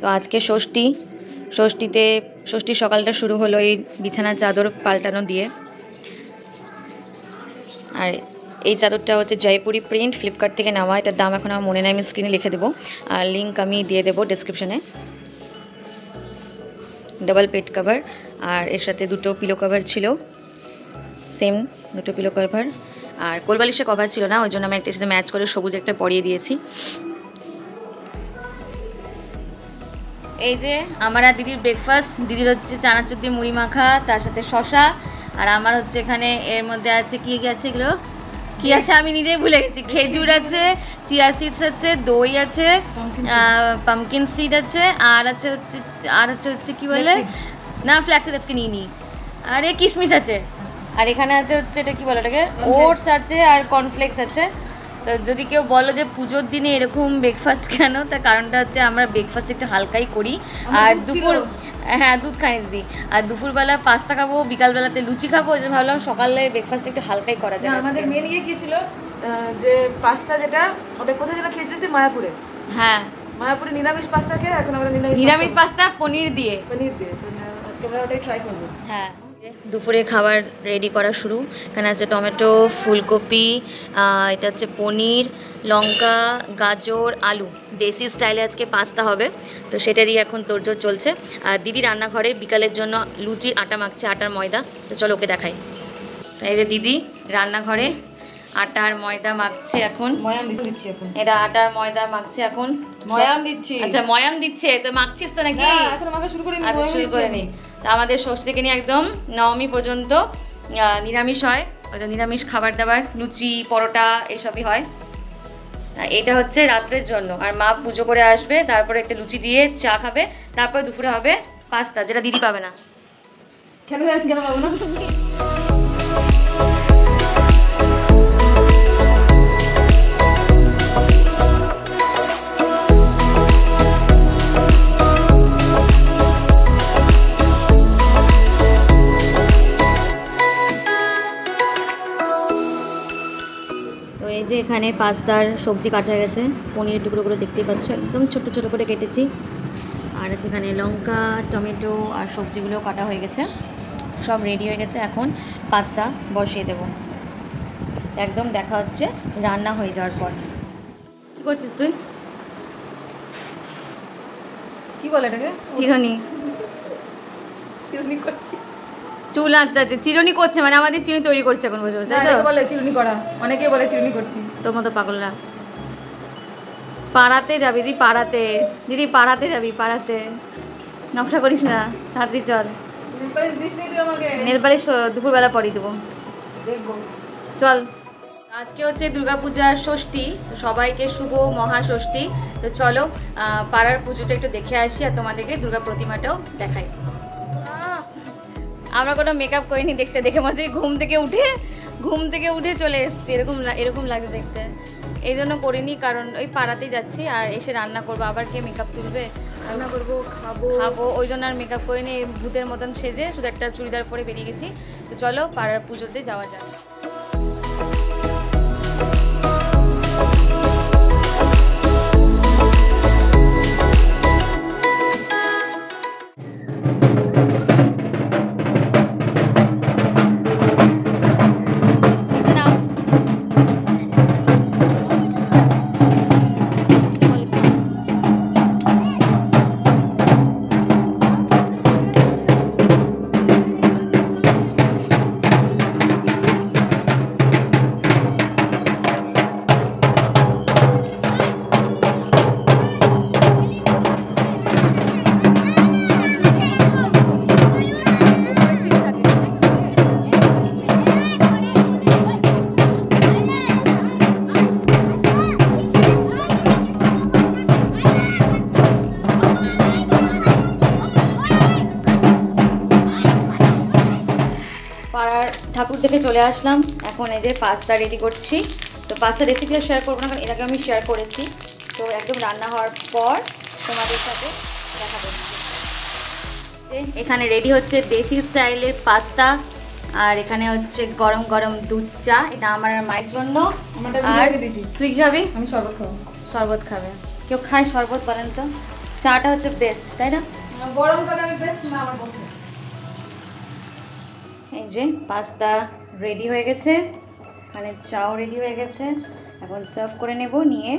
তো আজকে ষষ্ঠী। ষষ্ঠীতে ষষ্ঠীর সকালটা শুরু হলো এই বিছানার চাদর পাল্টানো দিয়ে। আর এই চাদরটা হচ্ছে জয়পুরি প্রিন্ট, ফ্লিপকার্ট থেকে নেওয়া। এটার দাম এখন আমার মনে নেই, আমি স্ক্রিনে লিখে দেবো। আর লিঙ্ক আমি দিয়ে দেবো ডিসক্রিপশানে ডাবল পেট কভার আর এর সাথে দুটো পিলো কভার ছিল। সেম দুটো পিলো কভার আর কোলবালিশের কভার ছিল না, ওই জন্য আমি একটা সাথে ম্যাচ করে সবুজ একটা পরিয়ে দিয়েছি। এই যে আমার আর দিদির ব্রেকফাস্ট দিদির হচ্ছে চানাচুর দিয়ে মুড়ি মাখা তার সাথে শশা আর আমার হচ্ছে এখানে এর মধ্যে আছে কি কি আছে এগুলো? কি আছে আমি নিজেই ভুলে গেছি। খেজুর আছে চিয়া সিডস আছে দই আছে পামকিন সিড আছে আর আছে হচ্ছে আর হচ্ছে হচ্ছে কি বলে? না ফ্ল্যাক্সিড আজকে নিয়ে নিই আরে কিশমিশ আছে। আর এখানে আছে হচ্ছে এটা কি বলে ওটাকে? ওটস আছে আর কর্নফ্লেক্স আছে। তো যদি কেউ বলো যে পুজোর দিনে এরকম ব্রেকফাস্ট কেন তার কারণটা হচ্ছে আমরা ব্রেকফাস্ট একটু হালকাই করি। আর দুপুর হ্যাঁ দুধ খাই দিদি। আর দুপুরবেলা পাস্তা খাব বিকালবেলাতে লুচি খাব ওই জন্য ভাবলাম সকালে ব্রেকফাস্ট একটু হালকাই করা যায় আমাদের মেন ইয়ে কি ছিল? যে পাস্তা যেটা ওটা কোথায় যেন খেয়েছিলিস? মায়াপুরে? হ্যাঁ। মায়াপুরে নিরামিষ পাস্তা খেয়ে এখন আমরা নিরামিষ নিরামিষ পাস্তা পনির দিয়ে। পনির দিয়ে আজকে আমরা ওটাই ট্রাই করব। হ্যাঁ। দুপুরে খাবার রেডি করা শুরু। এখানে আছে টমেটো ফুলকপি এটা হচ্ছে পনির লঙ্কা গাজর আলু। দেশি স্টাইলে আজকে পাস্তা হবে। তো সেটারই এখন তোড়জোড় চলছে। আর দিদি রান্নাঘরে বিকালের জন্য লুচির আটা মাখছে আটার ময়দা। তো চলো ওকে দেখাই। তো এই যে দিদি রান্নাঘরে আটার ময়দা মাখছে এখন। ময়াম দিচ্ছি এখন। এটা আটার ময়দা মাখছে এখন। ময়াম দিচ্ছি। আচ্ছা ময়াম দিচ্ছে। তো মাখছিস তো নাকি? না, এখন শুরু করে আচ্ছা, শুরু করে আমি। তা আমাদের ষষ্ঠী থেকে নিয়ে একদম নবমী পর্যন্ত নিরামিষ হয়। নিরামিষ খাবার দাবার, লুচি, পরোটা এইসবই হয়। এটা হচ্ছে রাত্রের জন্য। আর মা পুজো করে আসবে, তারপরে একটা লুচি দিয়ে চা খাবে, তারপরে দুপুরে হবে পাস্তা, যেটা দিদি পাবে না। কেন কেন পাবো না? যে এখানে পাস্তার সবজি কাটা হয়ে গেছে পনিরের টুকরোগুলো দেখতেই পাচ্ছ একদম ছোট ছোট করে কেটেছি। আর আছে এখানে লঙ্কা টমেটো আর সবজিগুলো কাটা হয়ে গেছে। সব রেডি হয়ে গেছে এখন পাস্তা বসিয়ে দেব। একদম দেখা হচ্ছে রান্না হয়ে যাওয়ার পর। কী করছিস তুই? কি বলে এটাকে? চিরনি চিরুনি করছি। চুল আছে চিরনি করছে মানে আমাদের চিরুনি তৈরি করছে এখন বসে বলে চিরুনি করা। অনেকে বলে চিরুনি করছি। তোর মতো পাগলরা। পাড়াতে যাবি দিদি পাড়াতে। দিদি পাড়াতে যাবি পাড়াতে। নকশা করিস না তাড়াতাড়ি চল। নেলপালিশ দুপুরবেলা পরিয়ে দেবো। চল। আজকে হচ্ছে দুর্গাপূজার ষষ্ঠী তো সবাইকে শুভ মহাষষ্ঠী। তো চলো আহ, পাড়ার পুজোটা একটু দেখে আসি আর তোমাদেরকে দুর্গা প্রতিমাটাও দেখাই। আমরা কোনো মেকআপ করিনি দেখতে দেখে মাঝে ঘুম থেকে উঠে ঘুম থেকে উঠে চলে এসছি এরকম এরকম লাগে দেখতে। এই জন্য করিনি কারণ ওই পাড়াতেই যাচ্ছি আর এসে রান্না করব আবার কে মেকআপ তুলবে? রান্না করব খাব। খাব ওই জন্য আর মেকআপ করিনি ভূতের মতন সেজে শুধু একটা চুড়িদার পরে বেরিয়ে গেছি। তো চলো পাড়ার পুজোতে যাওয়া যাক। ঠাকুর দেখে চলে আসলাম। এখন এই যে পাস্তা রেডি করছি। তো পাস্তা রেসিপিও শেয়ার করব না কারণ এর আগে আমি শেয়ার করেছি। তো একদম রান্না হওয়ার পর তোমাদের সাথে দেখা করছি। এখানে রেডি হচ্ছে দেশি স্টাইলের পাস্তা আর এখানে হচ্ছে গরম গরম দুধ চা। এটা আমার আর মায়ের জন্য। আর তুই খাবি? আমি শরবত খাব। শরবত খাবে। কেউ খায় শরবত বলেন তো? চাটা হচ্ছে বেস্ট তাই না? গরমকালে আমি বেস্ট না আমার এই যে পাস্তা রেডি হয়ে গেছে এখানে চাও রেডি হয়ে গেছে। এখন সার্ভ করে নেব নিয়ে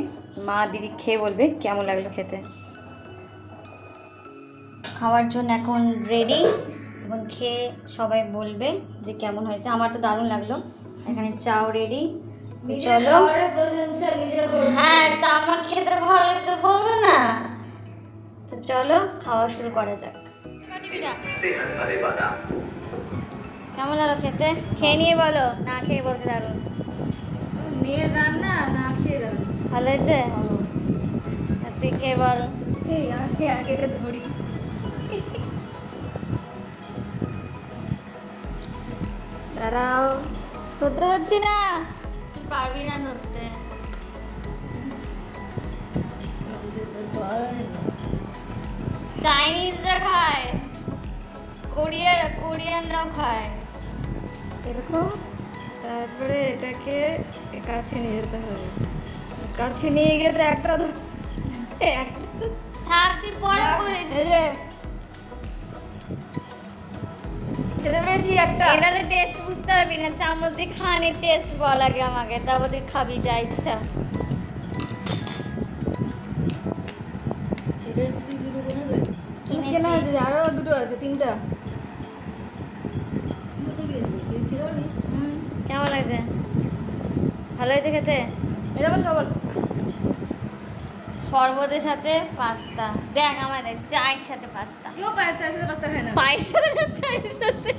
মা দিদি খেয়ে বলবে কেমন লাগল খেতে। খাওয়ার জন্য এখন রেডি এবং খেয়ে সবাই বলবে যে কেমন হয়েছে। আমার তো দারুণ লাগল। এখানে চাও রেডি চলো। হ্যাঁ আমার খেতে ভালো তো বলব না। তো চলো খাওয়া শুরু করা যাক। কেমন লাগল খেতে? খেয়ে নিয়ে বলো। না খেয়ে বলতে দারুণ। মেয়ের রান্না না খেয়ে যাবে ভালো হয়েছে? তুই খেয়ে বল। আগে আগে ধরি। দাঁড়াও ধরতে পারছি না। তুই পারবি না ধরতে। চাইনিজরা খায়। কোরিয়ার কোরিয়ানরাও খায়। এরকম তারপরে এটাকে কাছে নিয়ে যেতে হবে। কাছে নিয়ে গিয়ে তো একটা থাক তুই পরে করিস। এই যে খেতে পেরেছি একটা। এটাতে টেস্ট বুঝতে পারবি না চামচ খানে টেস্ট বল আগে আমাকে তারপর তুই খাবি যা ইচ্ছা। কিনেছি। আরও দুটো আছে তিনটা। কেমন লাগছে ভালো হয়েছে খেতে? শরবতের সাথে পাস্তা। দেখ আমার দেখ চায়ের সাথে পাস্তা। কেউ চায়ের সাথে পাস্তা খায় না। পায়ের সাথে চায়ের সাথে?